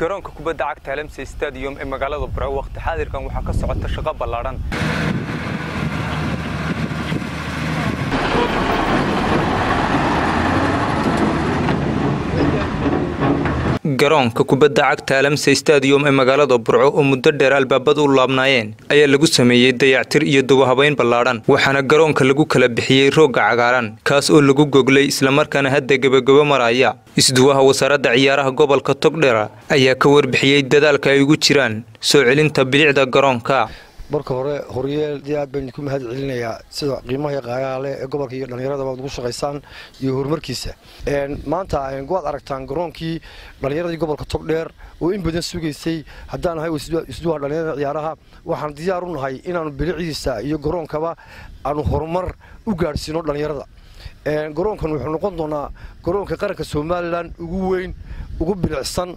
garoonka kubadda cagta alamse stadium ee magaalada burco waqti xaadirkan waxaa ka socota shaqo ballaadhan garoonka kubadda cagta alamse stadium ee magaalada burco oo muddo dheer albaabada u laabnaayeen ayaa lagu sameeyey dayactir iyo dubahabayn ballaadhan waxaana garoonka lagu kala bixiyey roogga cagaaran kaas oo lagu goglay islamarkaana hadda gebagabo maraya isduwaha wasaaradda ciyaaraha gobolka togdhera ayaa ka warbixiyey dadaalka ay ugu jiraan soo celinta bilicda garoonka marka hore horyeel aad baan idinku mahad celinayaa sida qiimaha qaagaha leh ee gobolka iyo dhallinyaradaba ad ugu shaqaysaan iyo horumarkiisa. Maanta waad aragtaan garoonkii dhallinyaradii gobolka togdheer oo in badan sugaysay haddaan ahay isduwaha dhallinyarada ciyaaraha waxaan diyaar u nahay inaannu bilicidiisa iyo garoonkaba aanu horumar u gaadhsiino dhallinyarada. Garoonkan wuxuu noqon doonaa garoonka qaranka somalilan ugu weyn ugu bilicsan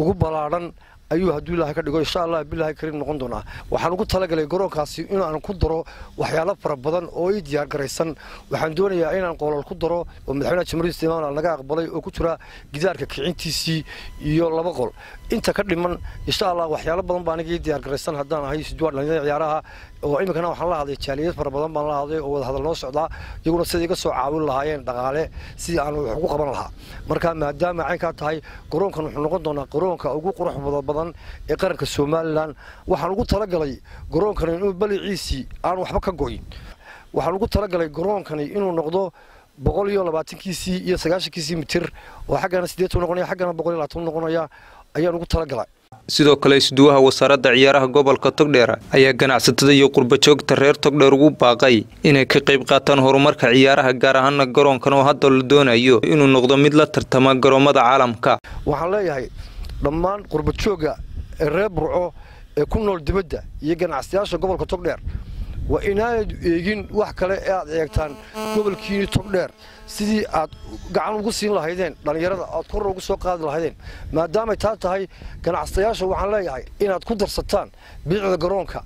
ugu ballaadhan ayuu hadduu ilaahay ka dhigo insha allah bilaahi kariim noqon doonaa. Waxaan ugu talagalay garoonkaasi inaan ku daro waxyaalo fara badan oo ii diyaar garaysan. Waxaan doonayaa inaan qoolal ku daro oo madaxweynaha jamhuuriyadda somaliland naga aqbalay oo ku jira gidaarka kicintiisii iyo laba qol. Inta ka dhiman insha allah waxyaalo badan baa aniga ii haddaan ahay siduwa dhalinyarada ciyaaraha. Oo iminkana waxaan la hadlay jaaliyad fara badan baan la hadlay oo wada noo socdaa iyaguna sida iga soo caawin lahaayeen dhaqaale sidii aan wax ugu qaban lahaa. Marka maadaama caynkaa tahay garoonkan wuxuu noqon doonaa garoonka ugu qurux badan ee qaranka somalilan. Waxaan ugu talagalay garoonkani inuu baliciisii aan waxba ka go'in waxaan ugu talagalay garoonkani inuu noqdo boqol iyo labaatankiisii iyo sagaashankiisii mitir. Oo xaggana sideetan noqonaya xaggana boqol iyo labaatan noqonaya. Ayaan ugu talagalay. Sidoo kale isduwaha wasaaradda ciyaaraha gobolka togdheer ayaa ganacsatada iyo qurbajoogta reer togdheer ugu baaqay inay ka qayb qaataan horumarka ciyaaraha gaar ahaana garoonkan oo hadda la doonayo inuu noqdo mid la tartama garoommada caalamka. Waxaan leeyahay dhammaan qurbajooga ee reer burco ee ku nool dibadda iyo ganacsayaasha gobolka togdheer. Waa inaanad eegin wax kale ee aad eegtaan gobolkiini togdheer. Sidii aad gacan ugu siin lahaydeen dhallinyarada aad korra ugu soo qaadi lahaydeen maadaamay taa tahay ganacsayaasha waxaan leeyahay inaad ku darsataan biicda garoonka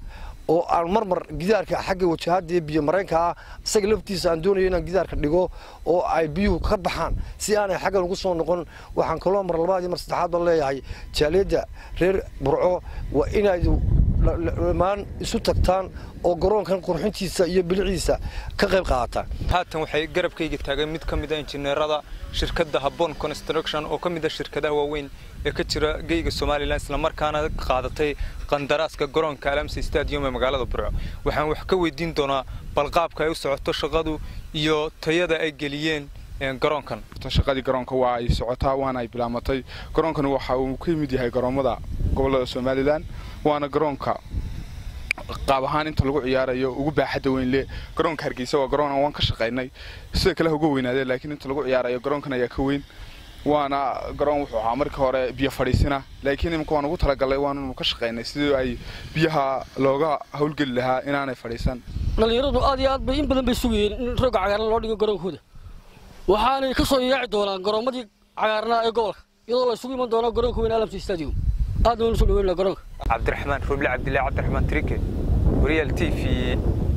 oo aan marmar gidaarka xagga wajahadda biyo mareenka ah isaga laftiisa aan doonayo inaan gidaarka dhigo oo ay biyuhu ka baxaan. Si aanay xaggan ugu soo noqon waxaan kaloo mar labaad iyo mar saddexaad baan leeyahay jaaliyadda reer burco waa inaad dhammaan isu tagtaan oo garoonkan qurxintiisa iyo biliciisa ka qayb qaadataan haatan waxay garabkayga taageen mid ka mid a injineerada shirkadda habon construction oo ka mid a shirkadaha waaweyn ee ka jira geyga somalilan islamarkaana qaadatay qandaraaska garoonka alamse stadium ee magaalada burco. Waxaan wax ka weydiin doonaa balqaabka ay u socoto shaqadu iyo tayada ay geliyeen garoonkan. Shaqadii garoonka waa ay socotaa waana ay bilaamatay. Garoonkani waxa uu ka yimid yahay garoomada gobollada somalilan waana garoonka qaab ahaan inta lagu ciyaarayo ugu baaxadda weyn le garoonka hargeysa waa garoon waan ka shaqaynay. Sida kale uga weynaadeen laakiin inta lagu ciyaarayo garoonkan ayaa ka weyn. Waana garoon wuxuu ahaa markii hore biyo fadhiisina laakiin iminka waan ugu talagalay waannu ka shaqaynay sidii ay biyaha looga howlgeli lahaa inaanay fadhiisan. Dhallinyaradu aad iyo aad bay in badan bay sugayeen in rooga cagaaran loo dhigo garoonkooda waxaanay ka soo yaaci doonaan garoommadii cagaarnaa ee gobolka iyadoo la iman doono garoonka weyn alamsi stadium. Aad baan u soo dhaweynaa garoonka. Cabdiraxmaan ruble cabdillahi cabdiraxmaan trike wariyaal t v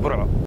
burco